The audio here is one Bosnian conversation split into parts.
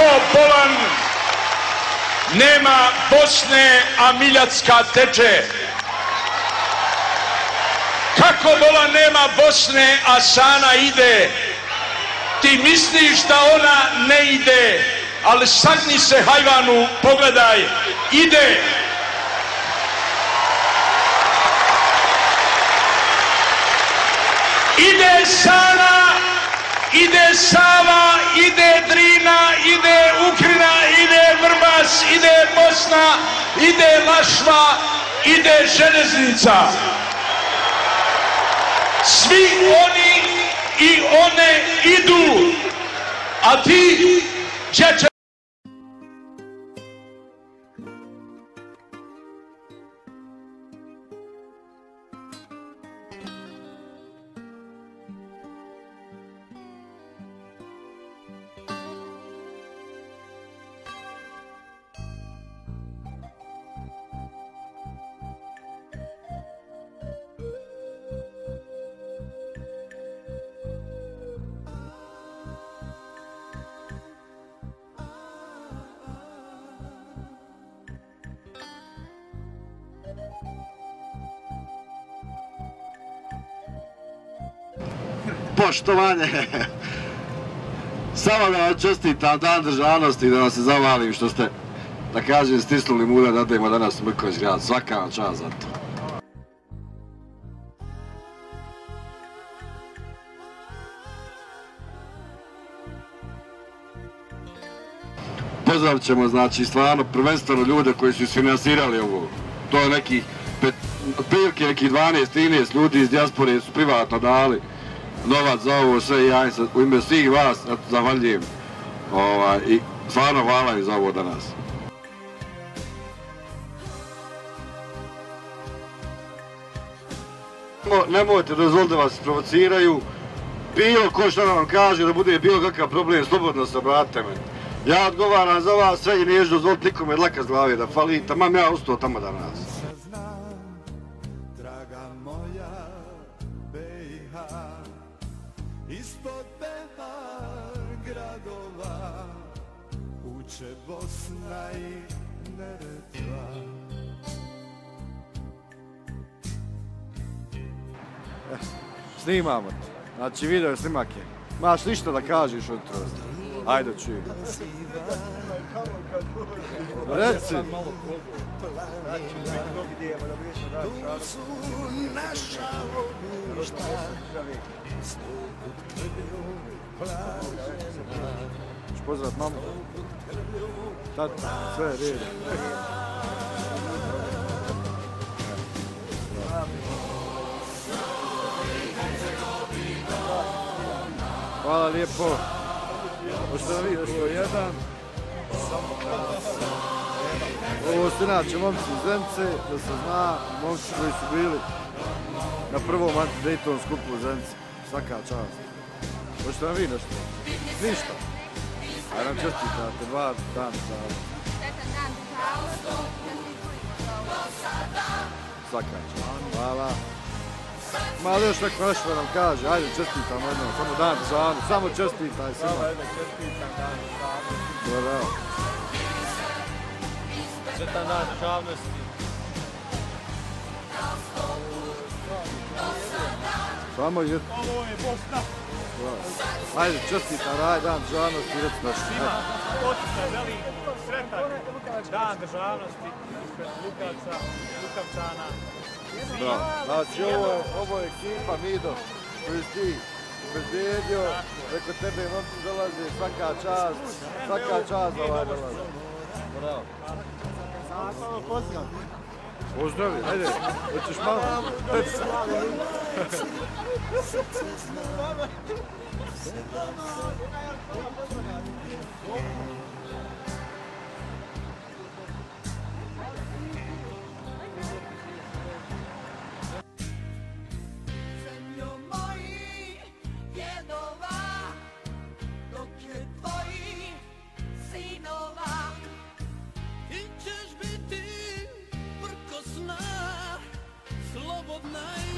tako bolan nema Bosne, a Miljacka teče? Kako bolan nema Bosne, a Sana ide? Ti misliš da ona ne ide, ali sagni se hajvanu, pogledaj, ide. Ide Sana, ide Sava, ide Drina, ide Ukrina, ide Vrbas, ide Bosna, ide Lašva, ide Železnica. Svi oni i one idu, a ti, dječe, poštovanje. Samo da vam čestitam dan državnosti i da vam se zavalim što ste, da kažem, stisnuli muda da dajemo danas u Mrković grad. Svaka vam čast za to. Pozdravit ćemo, znači, stvarno, prvenstveno ljude koji su isfinansirali ovo. To je nekih, pet, otprilike nekih 12-13 ljudi iz dijaspore su privatno dali novac za ovo sve i ja im se u ime svih vas eto, zahvaljujem ovaj, i stvarno hvala im za ovo danas. Nemojte dozvoliti da vas provociraju, bilo ko što vam kaže da bude bilo kakav problem, slobodno se obratite me. Ja odgovaram za vas sve i neću dozvoliti nikome dlaka s glave da fali, tamam ja ustao tamo danas. Snimamo te. Znači video snimak je. Maš ništa da kažeš od trosta. Ajde čuj. Reci. Ćeš pozdravat mamu? Tata, sve je red. Hvala lijepo. Pošto nam vidiš to jedan. Ovo su inače momci iz Zemce, da se zna, momci koji su bili na prvom anti-Dayton skupu u Zence. Svaka čast. Hoćete nam vi nešto? Ništa. A nam čestitate, dva dana za Svaka čast. Hvala. Ma ali još neko nešto nam kaže, ajde čestitam jednom, samo dan državnu, samo čestitaj svima. Samo jedno čestitam dan državnosti. Bravo. Sretan dan državnosti. Samo jedno. Ovo je Bosna. Ajde, čestitam, raj dan državnosti, reci nešto. Svima poticaj veli sretan dan državnosti ispred Lukaca, Lukavčana. Bravo. Znači, ovo je, ovo je ekipa, Mido, koji ti obezbijedio, preko tebe momci dolaze, svaka čast, svaka čast za ovaj dolaze. Bravo. Pozdravi, ajde, hoćeš malo? Reci. Zemljo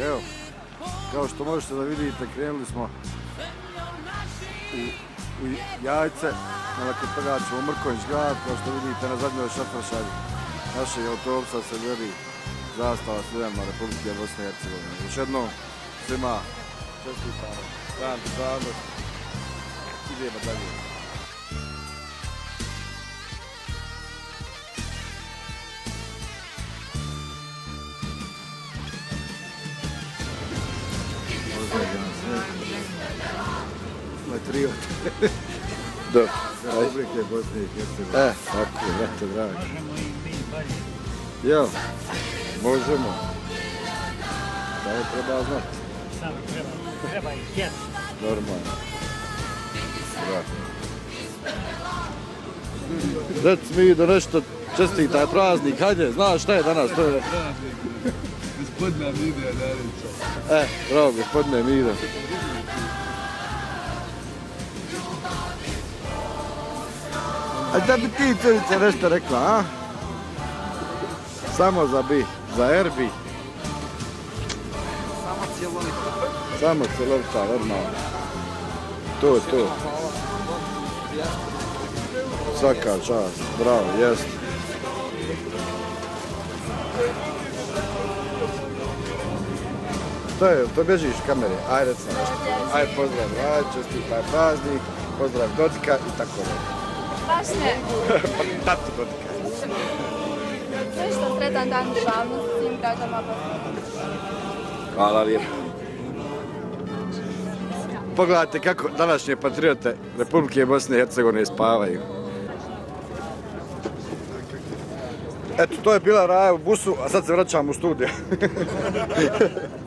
Evo, kao što možete da vidite, krenuli smo u, u jajce A nakon toga ćemo u grad, kao što vidite na zadnjoj šatrašari našeg autobusa se veri zastava s Republike Bosne i Hercegovine. Još jednom svima čestitamo. Dan državnosti. Idemo dalje. Patriot. Da. Republike Bosne i Hercegovine. E, tako je, vrate, dragi. Jo, možemo. Da je treba znati. Samo treba, treba i htjeti. Normalno. Da. Reci mi da nešto čestitaj praznik, hajde, znaš šta je danas, to je... Gospodina Mide Darića. E, bravo, gospodine Miro. A da bi ti curice nešto rekla, a? Samo za bi, za Erbi. Samo cjelovita. Samo cjelovita, normalno. To je to. Svaka čast, bravo, jest. To je, to bežiš kamere, ajde sam nešto. Ajde pozdrav Vlad, čestitaj praznik, pozdrav Dotika i tako da. Baš ne. Tatu Dotika. Nešto sretan dan državnosti svim građama Bosne. Hvala lijepo. Pogledajte kako današnje patriote Republike Bosne i Hercegovine spavaju. Eto, to je bila Raja u busu, a sad se vraćam u studio.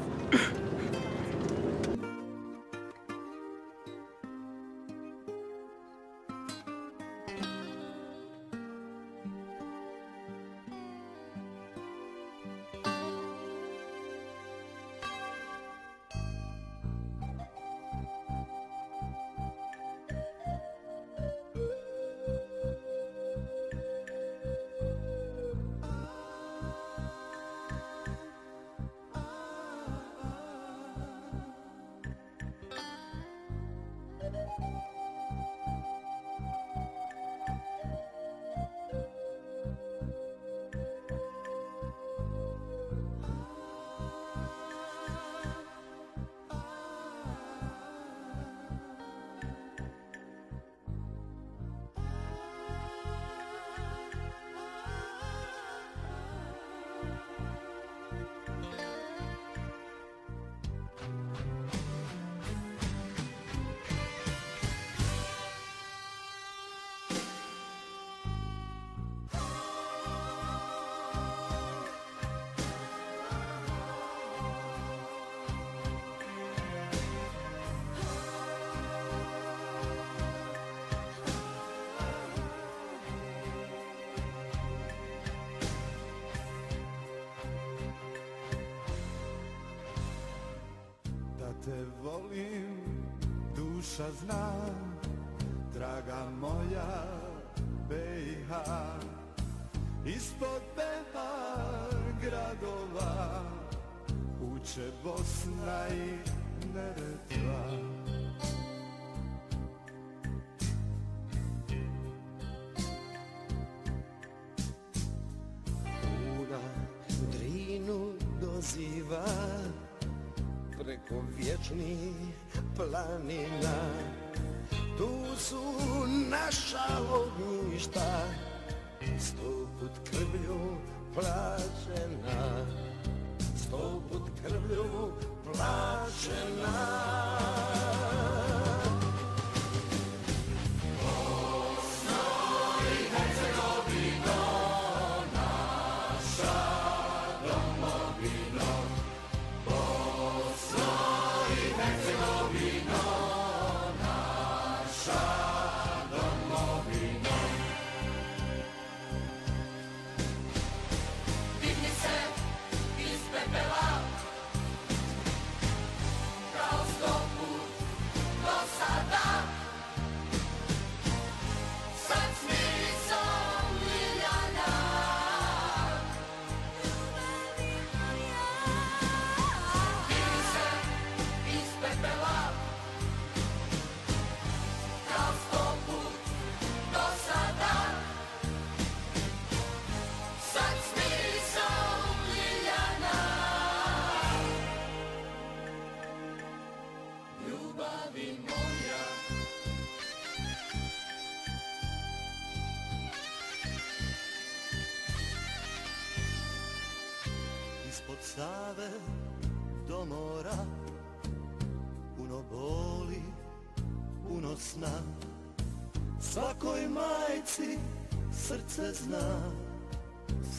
te volim, duša zna, draga moja BiH. Ispod BiH gradova uče Bosna i Neretva. Una drinu doziva preko vječnih planina. Tu su naša ognjišta Sto put krvlju plaćena. Sto put krvlju plaćena. Save do mora. Puno boli, puno sna. Svakoj majci srce zna.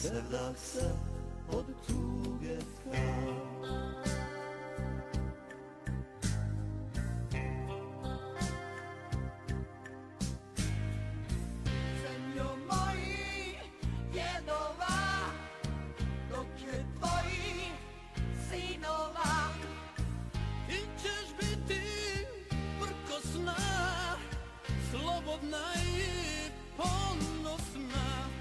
Sevdah se od tuge tka slobodna i ponosna. Zemljo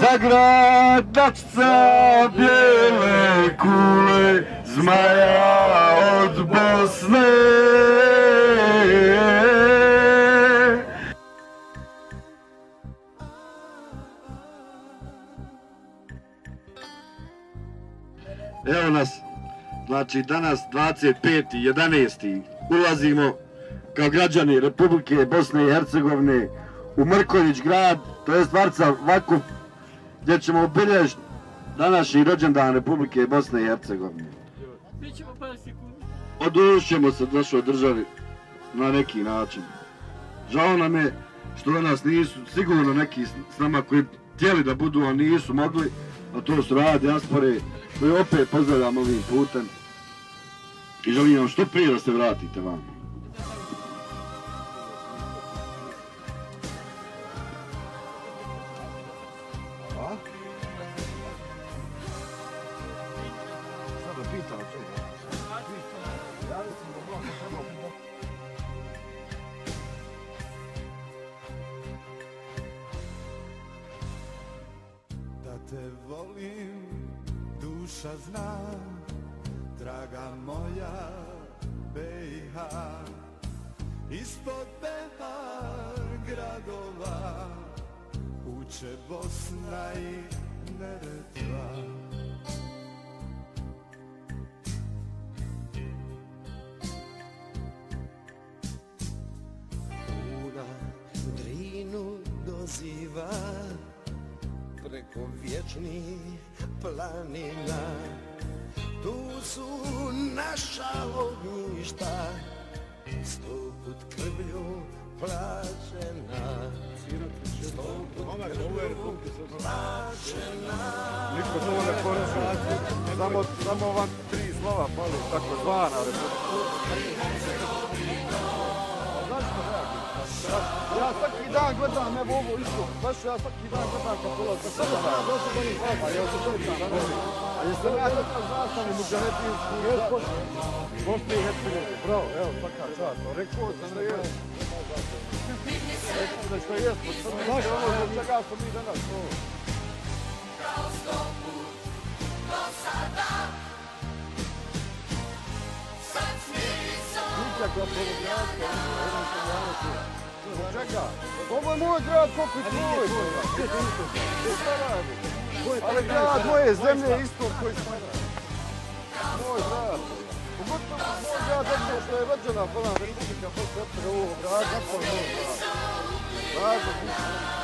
Zagradačca bijele kule, zmaja od Bosne. Evo nas, znači danas 25.11. ulazimo kao građani Republike Bosne i Hercegovine u Mrković grad, to je Varca Vakup, gdje ćemo obilježiti današnji rođendan Republike Bosne i Hercegovine. Odušćemo se našoj državi na neki način. Žao nam je što danas nisu sigurno neki s nama koji htjeli da budu, a nisu mogli, a to su rad dijaspore, koji opet pozdravljam ovim putem i želim vam što prije da se vratite vam. Te volim, duša zna, draga moja BiH. Ispod BiH gradova, uče Bosna i Neretva. Preko vječni planina Tu su naša ognjišta sto put krvlju plaćena Niko to ne poreže. Samo, samo vam tri slova fali, tako zvana republika. Ja svaki dan gledam, evo ovo isto, baš ja svaki dan gledam kad polazi. Pa samo sam došao do njih ja se to i sam A jesam ja gledam zastavu Muđanetinsku, Bosne i Hercegovine, bravo, evo, svaka čast. Rekao sam da je. Rekao da što je, pa što je zbog čega smo mi danas ovo. Nikakva provokacija, jedan sam javnosti. Zbog? Ovo je moj grad, koliko je tvoj. Šta radi? Ali grad moje zemlje isto koji smo Moj grad. Pogotovo moj grad, zato što je rođena Bolan Republika posle otvora ovog grad, zato je moj grad. Razlog mislim.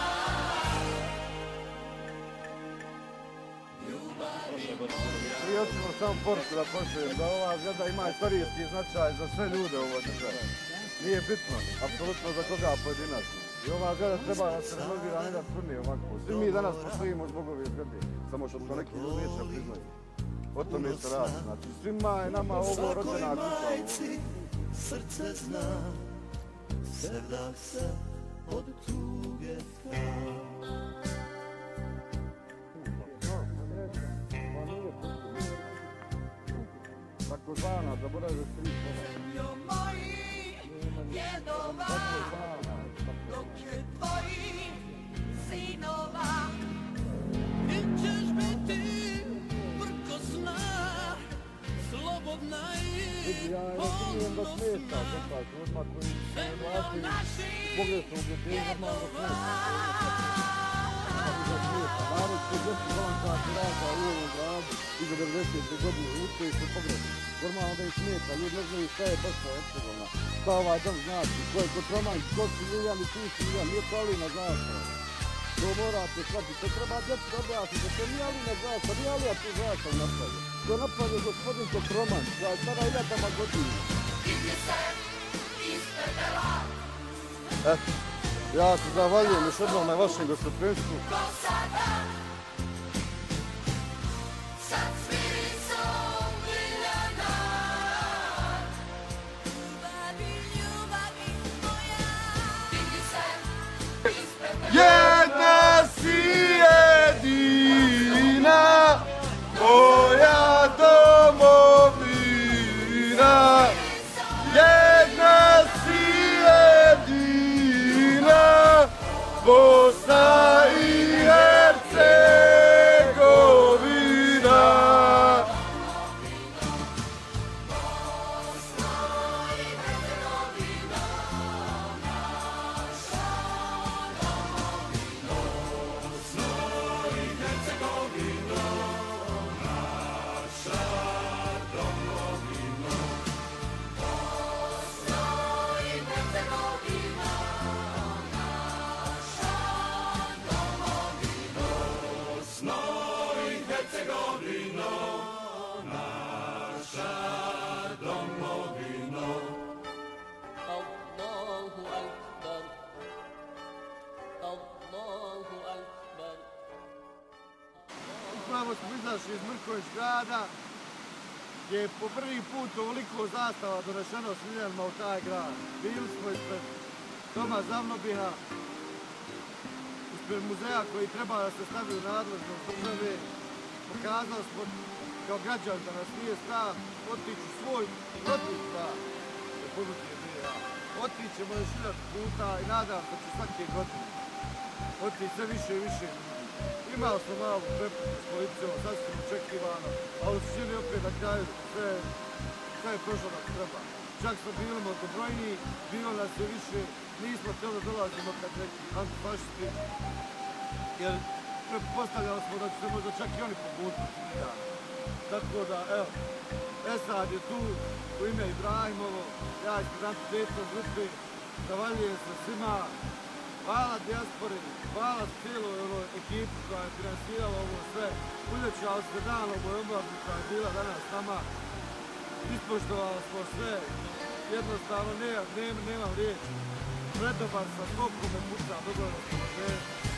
I oćemo sam poruku da pošaljem, da ova zgrada ima istorijski značaj za sve ljude u ovoj državi. Nije bitno, apsolutno za koga pojedinačno. I ova zgrada treba da se renovira, ne da crni ovako. Svi mi danas postojimo zbog ove zgrade, samo što to neki ljudi neće priznaju. O tome se radi. Znači, svima je nama ovo rođena kuća. Srce zna, sevda se od tuge. Tako zvana, zaboravio tri slova. Djedova, dok je tvojih sinova. Ti ćeš biti prkosna, slobodna i Vidi, ja ne razumijem da smeta, sada, koji su na rada u ovom gradu iz 90. godine uče i se. Normalno da je smeta, ljudi ne znaju šta je Bosna Hercegovina, šta ovaj dom znači, ko je Kotroman, ko su Ljuljan i Tiši Ljuljan, nije to Alina zastava. To morate shvatiti, to treba djeti objasniti, da to nije Alina zastava, nije Alija tu zastavu napravio. To napravio gospodin Kotroman, koja je stara iljadama godina. Eto, ja se zahvaljujem još jednom na vašem gostoprimstvu. Tamo smo izašli iz Mrković grada, gdje je po prvi put ovoliko zastava donešeno s Miljanima u taj grad. Bili smo ispred Doma Zavnobiha, ispred muzeja koji treba da se stavi u nadležnost države. Pokazali smo kao građan da nas nije stav, otići svoj protiv stav Republike BiH. Otićemo još hiljad puta i nadam se da će svake godine otići sve više i više ljudi. Imao smo malo prepuku s policijom, sasvim očekivano, ali su čini opet na kraju sve, sve je prošlo kako treba. Čak smo bili motobrojni, bilo nas je više, nismo htjeli da dolazimo kad neki antifašisti, jer prepostavljali smo da će se možda čak i oni pobuditi tih dana. Tako da, evo, Esad je tu u ime Ibrahimovo, ja ispred Antidejton grupe, zavaljujem se svima, hvala dijaspori, hvala cijeloj ovoj ekipi koja je finansirala ovo sve, uljećali ste dan ovoj oblazi koja je bila danas s nama, ispoštovali smo sve, jednostavno nema, nema, nemam riječi. predobar sa toliko me puca dogovor sa sve,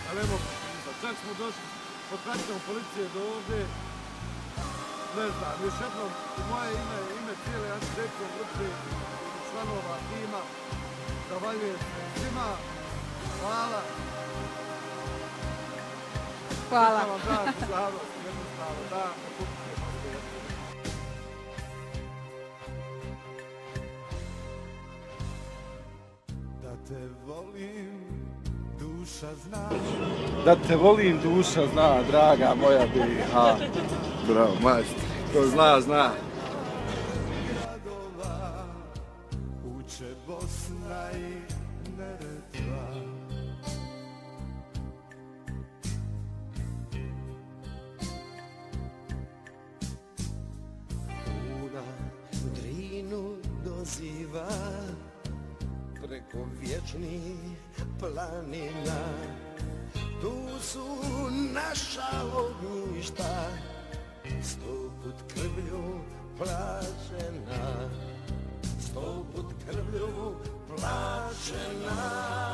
ali ne mogu pisati. Čak smo došli pod praćom policije do ovde, ne znam, još jednom u moje ime, ime cijele antidekcije grupe članova tima, zahvaljujem se svima, hvala. Hvala. Hvala jednostavno, da, te volim, duša zna Da te volim duša zna, draga moja BiH. Bravo, majstor. Ko zna, zna. Preko vječnih planina. Tu su naša ognjišta sto put krvlju plaćena. Sto put krvlju plaćena.